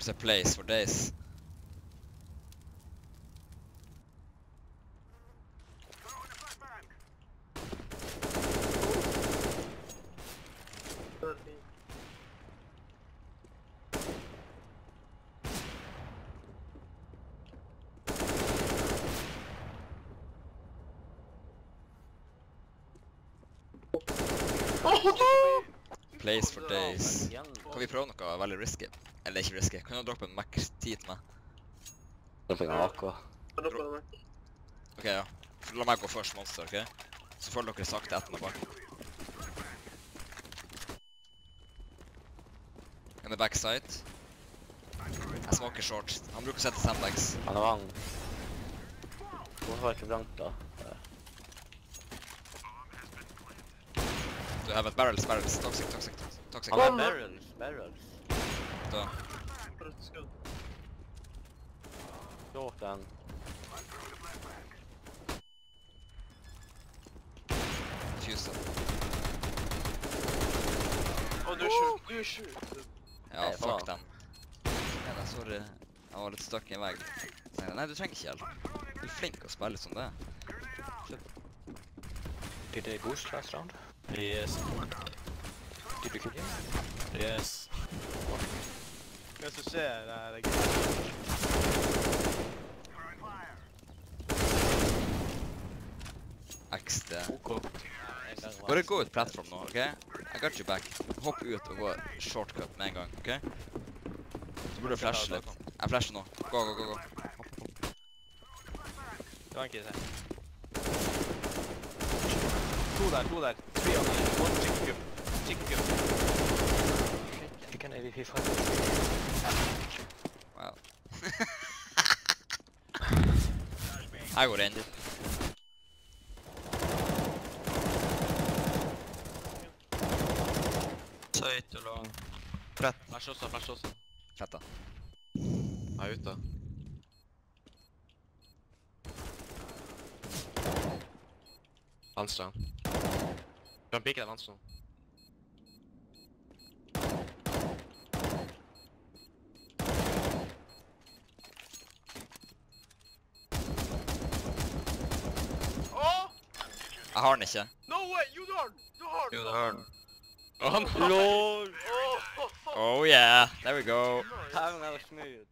There's a place for days. Oh, place for days. Kan vi prøve noe veldig risky? Eller ikke risky. Kan du droppe en Mac 10 til meg? Da fikk han AK. Ok, ja. La meg gå først, monster, ok? Så følger dere sakte etter meg bak. In the backside. Jeg smaker short. Han bruker å sette sandbags. Han er vang. Hvorfor var ikke blank da? Du har et barrels, barrels. Toxic, toxic, toxic. toxic. Han er barrels, barrels. Da. Short den. Fuse. Å, du er sjuk. Du er sjuk. Ja, Nei, fuck faen. dem. Ja, da, sorry. Jeg var litt stuck i en vegg. Nei, du trenger ikke hjelp. Du er flink å spille som det. Did they boost last round? Yes. Did you kill him? Yes. Det som skjer der? egentlig? XD. Bare gå ut platform nå, OK? I got you back. Hopp ut og gå shortcut med en gang, OK? Så burde du flashe litt. Jeg flasher nå. Gå, gå, gå. gå. Hopp, hopp. Det var ikke her. To der, to der. Tre av dem. One chicken coop. Chicken cup. You an AVP fight. Wow. Jeg går it. Tight og lang. Flash også, flash også. Da. Jeg er ute. Venstre. Du kan pike deg venstre. Jeg har den ikke. No way! You don't! Du har den! Jo, det har den. Oh, LOL! oh, oh, Oh yeah, there we go. How that was smooth.